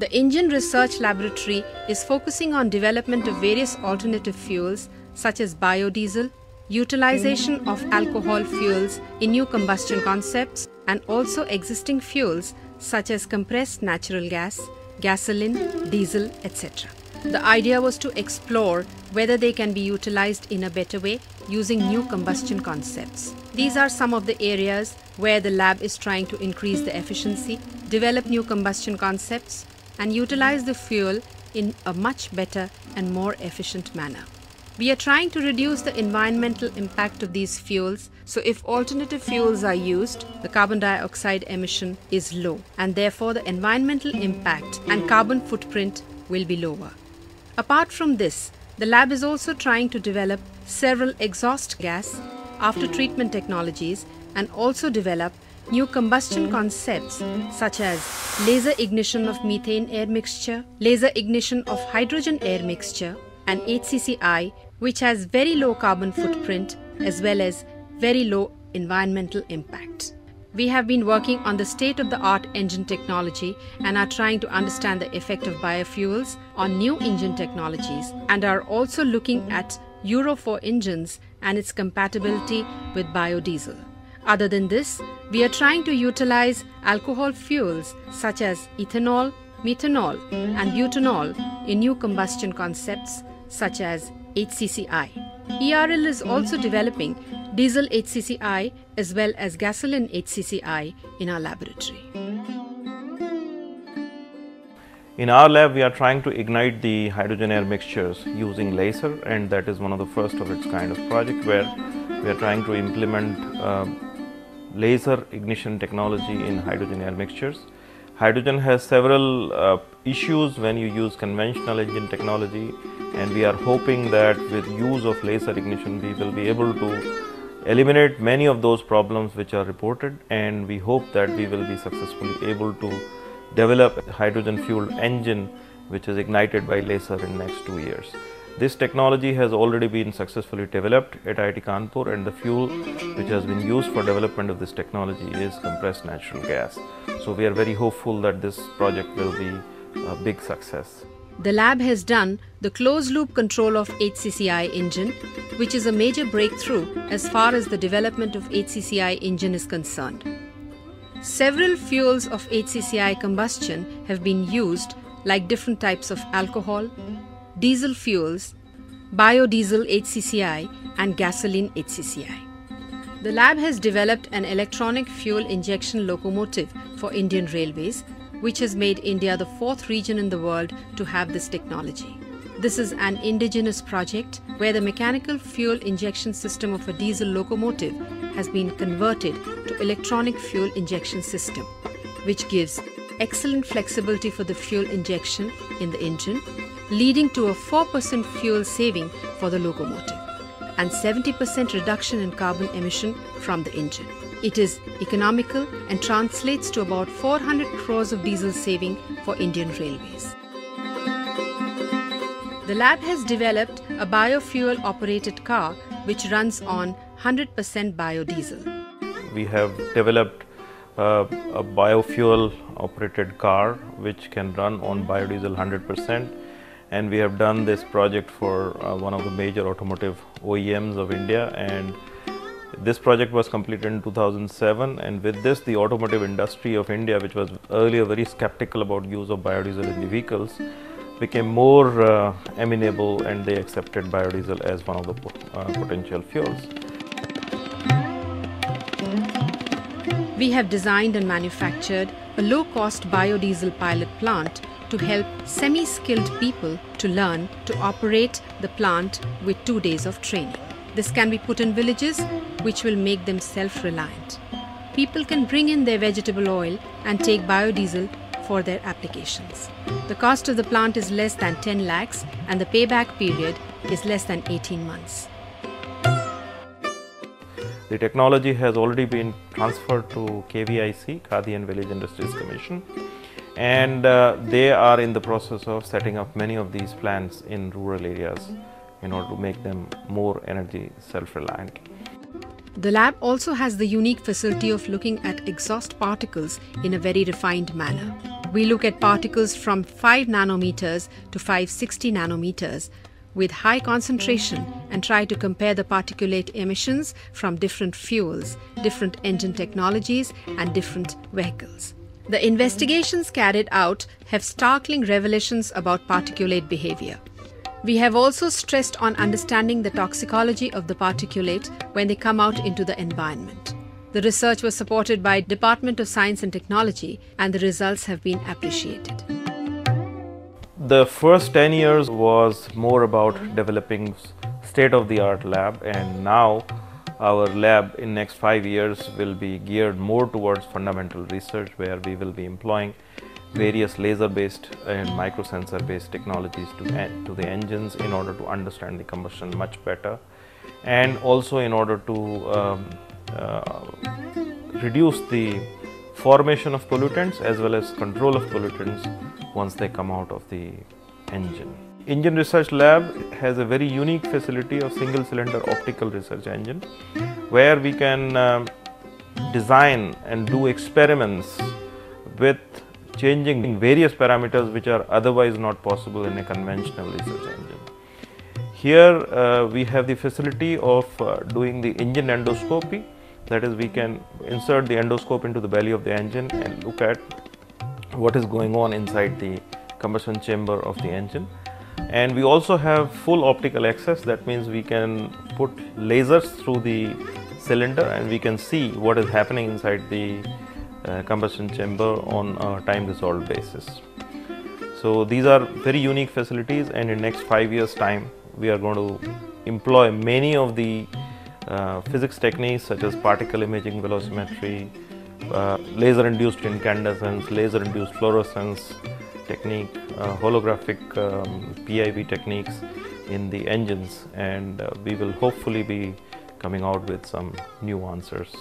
The Engine Research Laboratory is focusing on development of various alternative fuels such as biodiesel, utilization of alcohol fuels in new combustion concepts and also existing fuels such as compressed natural gas, gasoline, diesel, etc. The idea was to explore whether they can be utilized in a better way using new combustion concepts. These are some of the areas where the lab is trying to increase the efficiency, develop new combustion concepts, and utilize the fuel in a much better and more efficient manner. We are trying to reduce the environmental impact of these fuels, so if alternative fuels are used, the carbon dioxide emission is low, and therefore the environmental impact and carbon footprint will be lower. Apart from this, the lab is also trying to develop several exhaust gas after treatment technologies and also develop new combustion concepts such as laser ignition of methane air mixture, laser ignition of hydrogen air mixture, and HCCI, which has very low carbon footprint as well as very low environmental impact. We have been working on the state of the art engine technology and are trying to understand the effect of biofuels on new engine technologies and are also looking at Euro 4 engines and its compatibility with biodiesel. Other than this, we are trying to utilize alcohol fuels such as ethanol, methanol, and butanol in new combustion concepts such as HCCI. ERL is also developing diesel HCCI as well as gasoline HCCI in our laboratory. In our lab, we are trying to ignite the hydrogen air mixtures using laser, and that is one of the first of its kind of project where we are trying to implement uh, laser ignition technology in hydrogen air mixtures. Hydrogen has several uh, issues when you use conventional engine technology and we are hoping that with use of laser ignition we will be able to eliminate many of those problems which are reported and we hope that we will be successfully able to develop a hydrogen fueled engine which is ignited by laser in next two years. This technology has already been successfully developed at IIT Kanpur and the fuel which has been used for development of this technology is compressed natural gas. So we are very hopeful that this project will be a big success. The lab has done the closed loop control of HCCI engine, which is a major breakthrough as far as the development of HCCI engine is concerned. Several fuels of HCCI combustion have been used like different types of alcohol, diesel fuels, biodiesel HCCI, and gasoline HCCI. The lab has developed an electronic fuel injection locomotive for Indian Railways, which has made India the fourth region in the world to have this technology. This is an indigenous project where the mechanical fuel injection system of a diesel locomotive has been converted to electronic fuel injection system, which gives excellent flexibility for the fuel injection in the engine leading to a 4% fuel saving for the locomotive and 70% reduction in carbon emission from the engine. It is economical and translates to about 400 crores of diesel saving for Indian Railways. The lab has developed a biofuel operated car which runs on 100% biodiesel. We have developed uh, a biofuel operated car which can run on biodiesel 100% and we have done this project for uh, one of the major automotive OEMs of India and this project was completed in 2007 and with this the automotive industry of India which was earlier very skeptical about use of biodiesel in the vehicles became more uh, amenable and they accepted biodiesel as one of the uh, potential fuels. We have designed and manufactured a low-cost biodiesel pilot plant to help semi skilled people to learn to operate the plant with two days of training. This can be put in villages, which will make them self reliant. People can bring in their vegetable oil and take biodiesel for their applications. The cost of the plant is less than 10 lakhs and the payback period is less than 18 months. The technology has already been transferred to KVIC, Khadi and Village Industries Commission and uh, they are in the process of setting up many of these plants in rural areas in order to make them more energy self-reliant. The lab also has the unique facility of looking at exhaust particles in a very refined manner. We look at particles from 5 nanometers to 560 nanometers with high concentration and try to compare the particulate emissions from different fuels, different engine technologies, and different vehicles. The investigations carried out have startling revelations about particulate behavior. We have also stressed on understanding the toxicology of the particulate when they come out into the environment. The research was supported by Department of Science and Technology and the results have been appreciated. The first 10 years was more about developing state of the art lab and now our lab in next 5 years will be geared more towards fundamental research where we will be employing various laser based and microsensor based technologies to, to the engines in order to understand the combustion much better and also in order to um, uh, reduce the formation of pollutants as well as control of pollutants once they come out of the engine. Engine Research Lab has a very unique facility of single cylinder optical research engine where we can uh, design and do experiments with changing various parameters which are otherwise not possible in a conventional research engine. Here uh, we have the facility of uh, doing the engine endoscopy that is we can insert the endoscope into the belly of the engine and look at what is going on inside the combustion chamber of the engine and we also have full optical access. That means we can put lasers through the cylinder and we can see what is happening inside the uh, combustion chamber on a time resolved basis. So these are very unique facilities and in next 5 years time we are going to employ many of the uh, physics techniques such as particle imaging velocimetry, uh, laser induced incandescence, laser induced fluorescence technique, uh, holographic um, PIV techniques in the engines and uh, we will hopefully be coming out with some new answers.